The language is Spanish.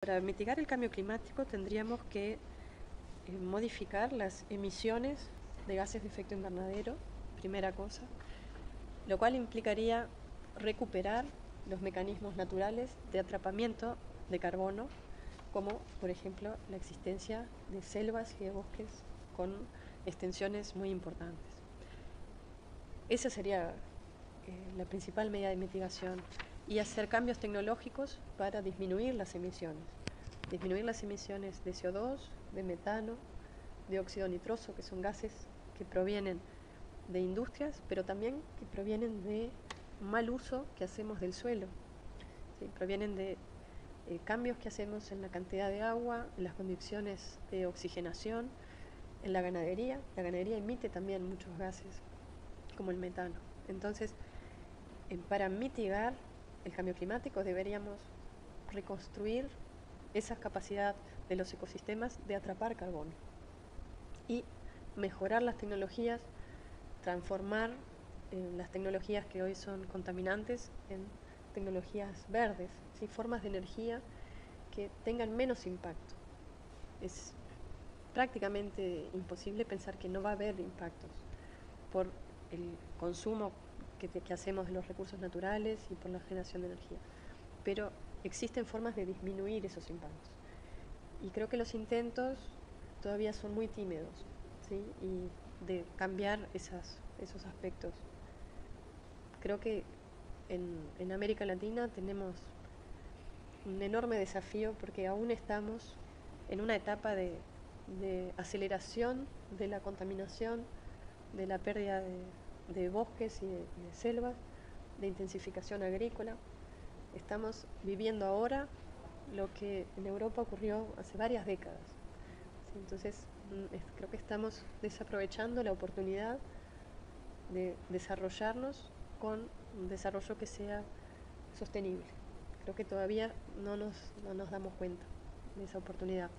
Para mitigar el cambio climático tendríamos que eh, modificar las emisiones de gases de efecto invernadero, primera cosa, lo cual implicaría recuperar los mecanismos naturales de atrapamiento de carbono, como por ejemplo la existencia de selvas y de bosques con extensiones muy importantes. Esa sería eh, la principal medida de mitigación y hacer cambios tecnológicos para disminuir las emisiones. Disminuir las emisiones de CO2, de metano, de óxido nitroso, que son gases que provienen de industrias, pero también que provienen de mal uso que hacemos del suelo. Provienen de eh, cambios que hacemos en la cantidad de agua, en las condiciones de oxigenación, en la ganadería. La ganadería emite también muchos gases, como el metano. Entonces, para mitigar el cambio climático deberíamos reconstruir esa capacidad de los ecosistemas de atrapar carbono y mejorar las tecnologías, transformar eh, las tecnologías que hoy son contaminantes en tecnologías verdes, formas de energía que tengan menos impacto. Es prácticamente imposible pensar que no va a haber impactos por el consumo que, hacemos de los recursos naturales y por la generación de energía. Pero existen formas de disminuir esos impactos. Y creo que los intentos todavía son muy tímidos, ¿sí? Y de cambiar esas, esos aspectos. Creo que en, en América Latina tenemos un enorme desafío porque aún estamos en una etapa de, de aceleración de la contaminación, de la pérdida de, de bosques y de, selvas, de intensificación agrícola. Estamos viviendo ahora lo que en Europa ocurrió hace varias décadas. Entonces, mm, creo que estamos desaprovechando la oportunidad de desarrollarnos con un desarrollo que sea sostenible. Creo que todavía no nos, no nos damos cuenta de esa oportunidad.